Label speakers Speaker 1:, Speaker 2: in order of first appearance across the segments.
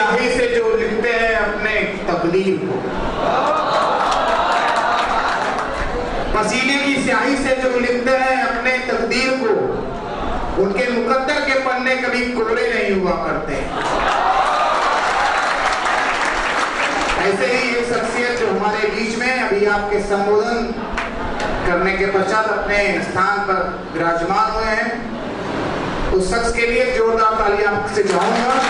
Speaker 1: स्याही से जो लिखते हैं अपने तकदीर को। पसीने की स्याही से जो लिखते हैं अपने तकदीर को, उनके मुकद्दर के पन्ने कभी कोरे नहीं हुआ करते। ऐसे ही एक शख्सियत जो हमारे बीच में अभी आपके संबोधन करने के पश्चात अपने स्थान पर विराजमान हुए हैं, उस शख्स के लिए जोरदार तालियाँ से चाहूँगा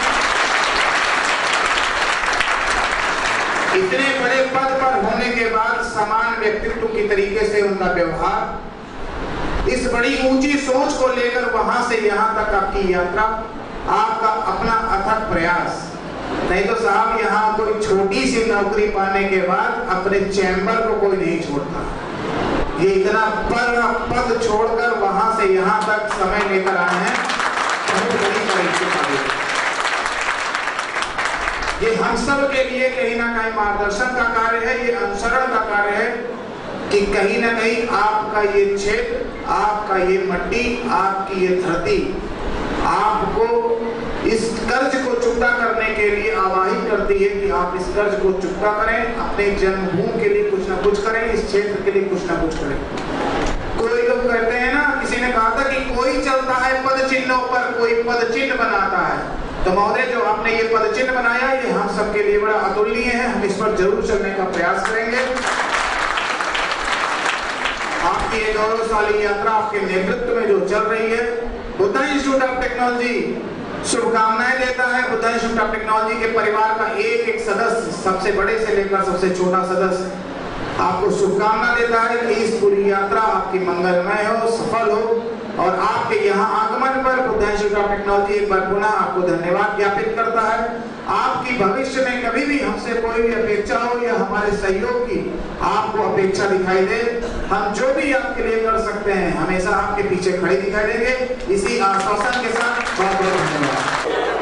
Speaker 1: इतने बड़े पद पर होने के बाद समान व्यक्तित्व की तरीके से उनका व्यवहार, इस बड़ी ऊँची सोच को लेकर वहाँ से यहाँ तक आपकी यात्रा, आपका अपना अथक प्रयास। नहीं तो साहब, यहाँ कोई छोटी सी नौकरी पाने के बाद अपने चैम्बर को कोई नहीं छोड़ता। ये इतना बड़ा पद छोड़कर वहाँ से यहाँ तक समय लेकर आए हैं। बड़ी परीक्षा ये हम सब के लिए कहीं ना कहीं मार्गदर्शन का कार्य है, ये अनुसरण का कार्य है कि कहीं ना कहीं आपका ये क्षेत्र, आपका ये मट्टी, आपकी ये धरती, आपको इस कर्ज को चुकता करने के लिए आवाही करती है कि आप इस कर्ज को चुकता करें, अपने जन्मभूमि के लिए कुछ ना कुछ करें, इस क्षेत्र के लिए कुछ ना कुछ करें। कोई लोग कहते हैं ना, किसी ने कहा था कि कोई चलता है पद चिन्हों पर, कोई पद चिन्ह बनाता है तो महोदय जो आपने ये पद चिन्ह बनाया, ये हम सबके लिए बड़ा अतुलनीय है। हम इस पर ज़रूर चलने का प्रयास करेंगे। आपकी गौरवशाली यात्रा आपके नेतृत्व में जो चल रही है, बुद्धा इंस्टीट्यूट ऑफ़ टेक्नोलॉजी शुभकामनाएँ देता है। बुद्धा इंस्टीट्यूट ऑफ़ टेक्नोलॉजी के परिवार का एक एक सदस्य, सबसे बड़े से लेकर सबसे छोटा सदस्य, आपको शुभकामना देता है कि इस पूरी यात्रा आपकी मंगलमय हो, सफल हो। और आपके यहाँ आगमन पर टेक्नोलॉजी एक बार पुनः आपको धन्यवाद ज्ञापित करता है। आपकी भविष्य में कभी भी हमसे कोई भी अपेक्षा हो या हमारे सहयोग की आपको अपेक्षा दिखाई दे, हम जो भी आपके लिए कर सकते हैं, हमेशा आपके पीछे खड़े दिखाई देंगे। इसी आश्वासन के साथ बहुत बहुत धन्यवाद।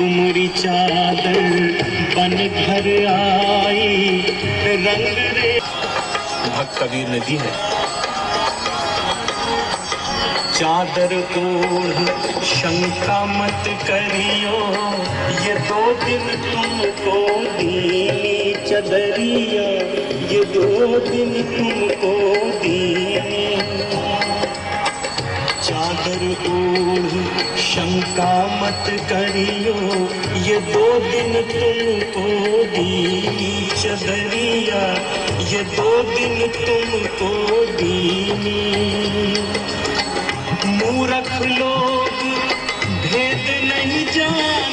Speaker 2: आई
Speaker 3: जब मुरी चादर बन घर आई, रंग रे।
Speaker 2: भक्त कबीर ने दी है।
Speaker 3: चादर ओढ़ शंका मत करियो, ये दो दिन तुमको दीनी चदरिया, ये दो दिन तुमको दीनी शंका मत करियो, ये दो दिन तुमको दीनी चदरिया ये दो दिन तुमको दीनी मूरख लोग भेद नहीं जाने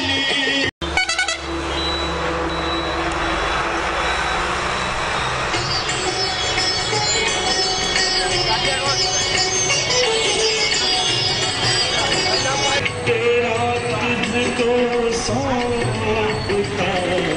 Speaker 3: song, we